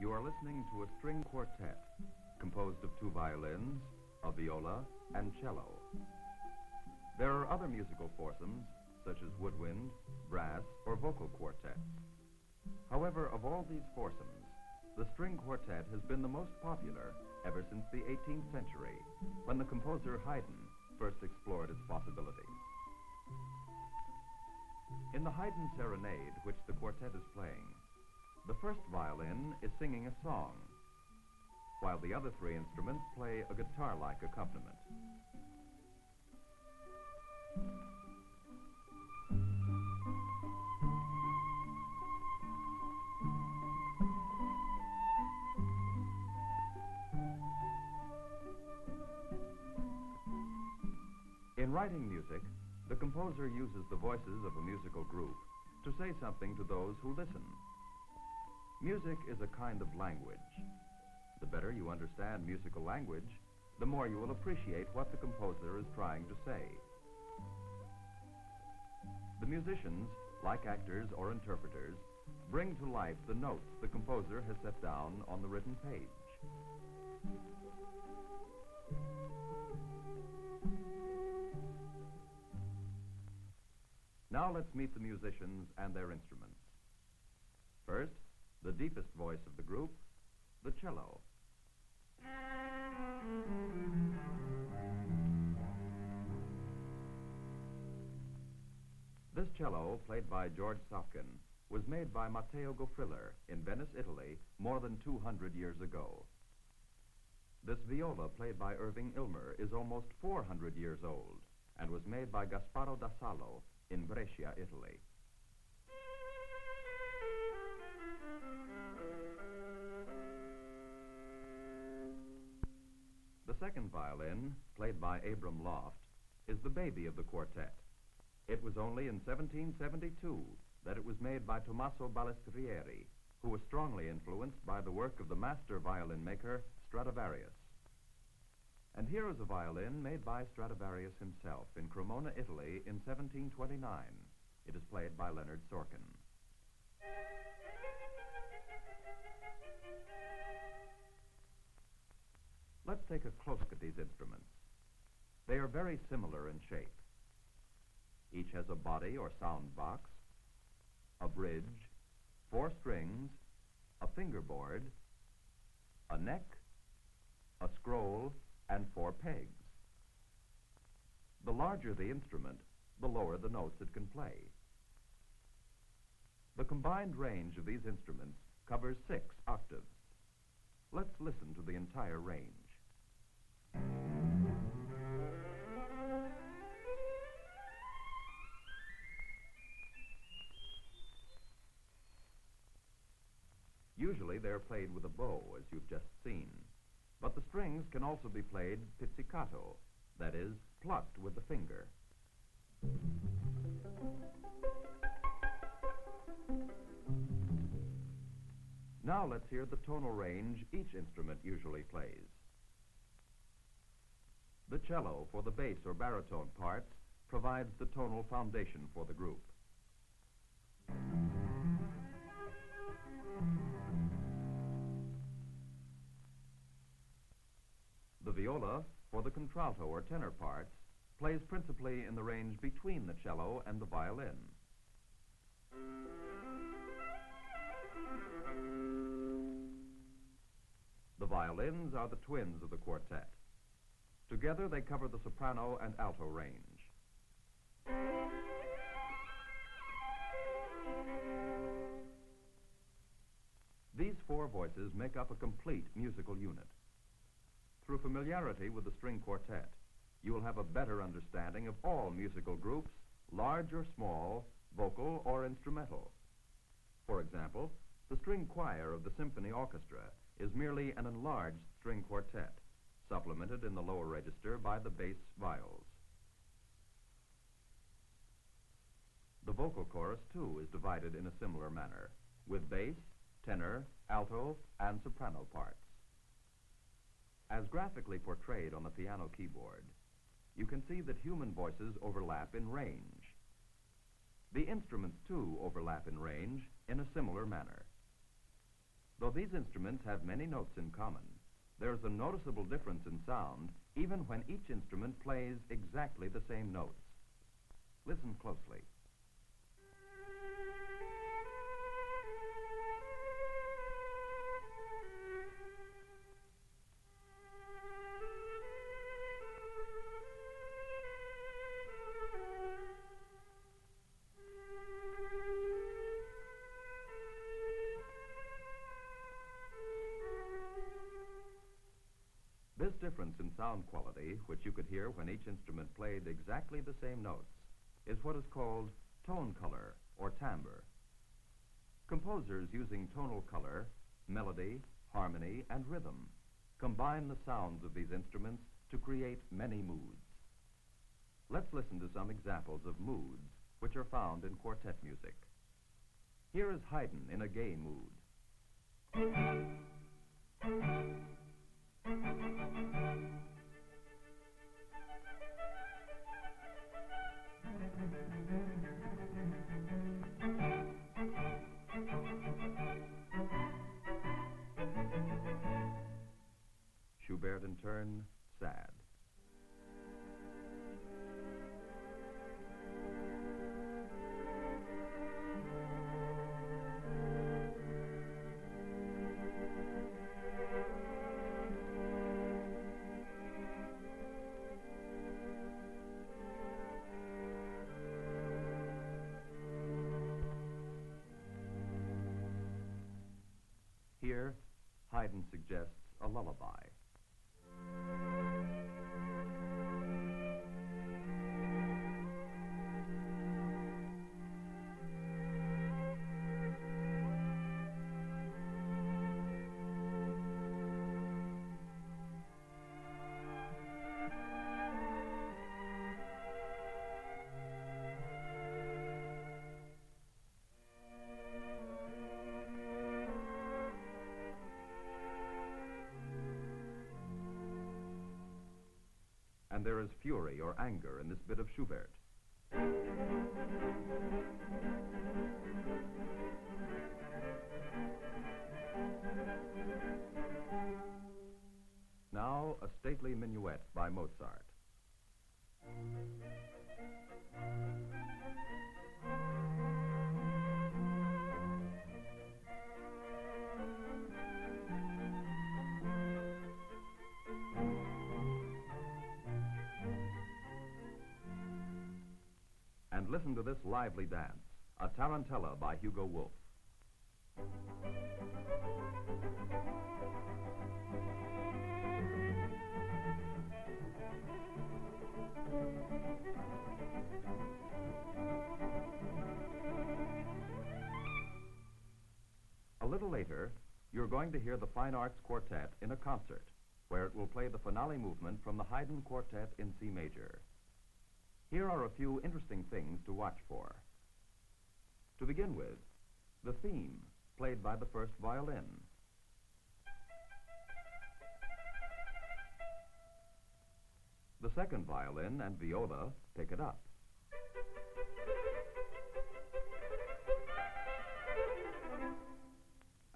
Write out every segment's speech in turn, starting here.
You are listening to a string quartet composed of two violins, a viola, and cello. There are other musical foursomes, such as woodwind, brass, or vocal quartets. However, of all these foursomes, the string quartet has been the most popular ever since the 18th century, when the composer Haydn first explored its possibilities. In the Haydn Serenade, which the quartet is playing, the first violin is singing a song, while the other three instruments play a guitar-like accompaniment. In writing music, the composer uses the voices of a musical group to say something to those who listen. Music is a kind of language. The better you understand musical language, the more you will appreciate what the composer is trying to say. The musicians, like actors or interpreters, bring to life the notes the composer has set down on the written page. Now let's meet the musicians and their instruments. First, the deepest voice of the group, the cello. This cello, played by George Sopkin, was made by Matteo Goffriller in Venice, Italy, more than 200 years ago. This viola, played by Irving Ilmer, is almost 400 years old and was made by Gasparo da Salo in Brescia, Italy. The second violin, played by Abram Loft, is the baby of the quartet. It was only in 1772 that it was made by Tommaso Balestrieri, who was strongly influenced by the work of the master violin maker Stradivarius. And here is a violin made by Stradivarius himself in Cremona, Italy in 1729. It is played by Leonard Sorkin. Let's take a close look at these instruments. They are very similar in shape. Each has a body or sound box, a bridge, four strings, a fingerboard, a neck, a scroll, and four pegs. The larger the instrument, the lower the notes it can play. The combined range of these instruments covers six octaves. Let's listen to the entire range. Usually they're played with a bow, as you've just seen. But the strings can also be played pizzicato, that is, plucked with the finger. Now let's hear the tonal range each instrument usually plays. The cello, for the bass or baritone parts, provides the tonal foundation for the group. Viola, for the contralto or tenor parts, plays principally in the range between the cello and the violin. The violins are the twins of the quartet. Together they cover the soprano and alto range. These four voices make up a complete musical unit. Through familiarity with the string quartet, you will have a better understanding of all musical groups, large or small, vocal or instrumental. For example, the string choir of the symphony orchestra is merely an enlarged string quartet, supplemented in the lower register by the bass viols. The vocal chorus, too, is divided in a similar manner, with bass, tenor, alto, and soprano parts. As graphically portrayed on the piano keyboard, you can see that human voices overlap in range. The instruments, too, overlap in range in a similar manner. Though these instruments have many notes in common, there is a noticeable difference in sound even when each instrument plays exactly the same notes. Listen closely. Sound quality, which you could hear when each instrument played exactly the same notes, is what is called tone color or timbre. Composers using tonal color, melody, harmony, and rhythm combine the sounds of these instruments to create many moods. Let's listen to some examples of moods which are found in quartet music. Here is Haydn in a gay mood. Haydn suggests a lullaby. And there is fury or anger in this bit of Schubert. Now, a stately minuet by Mozart. Listen to this lively dance, a tarantella by Hugo Wolf. A little later, you're going to hear the Fine Arts Quartet in a concert, where it will play the finale movement from the Haydn Quartet in C major. Here are a few interesting things to watch for. To begin with, the theme, played by the first violin. The second violin and viola pick it up.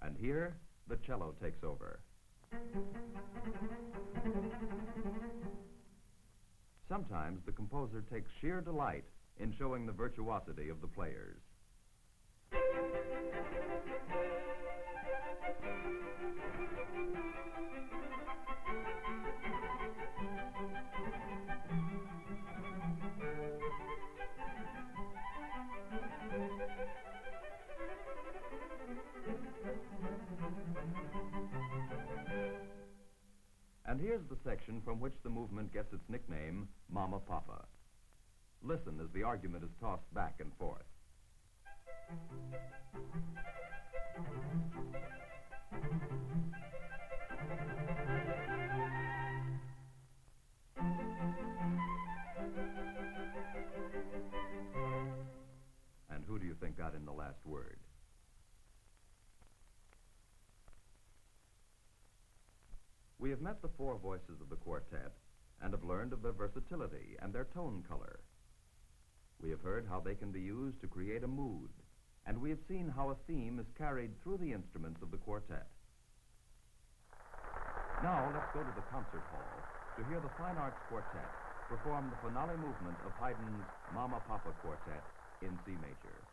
And here, the cello takes over. Sometimes the composer takes sheer delight in showing the virtuosity of the players. And here's the section from which the movement gets its nickname, Mama Papa. Listen as the argument is tossed back and forth. And who do you think got in the last word? We have met the four voices of the quartet and have learned of their versatility and their tone color. We have heard how they can be used to create a mood, and we have seen how a theme is carried through the instruments of the quartet. Now, let's go to the concert hall to hear the Fine Arts Quartet perform the finale movement of Haydn's Mama Papa Quartet in C major.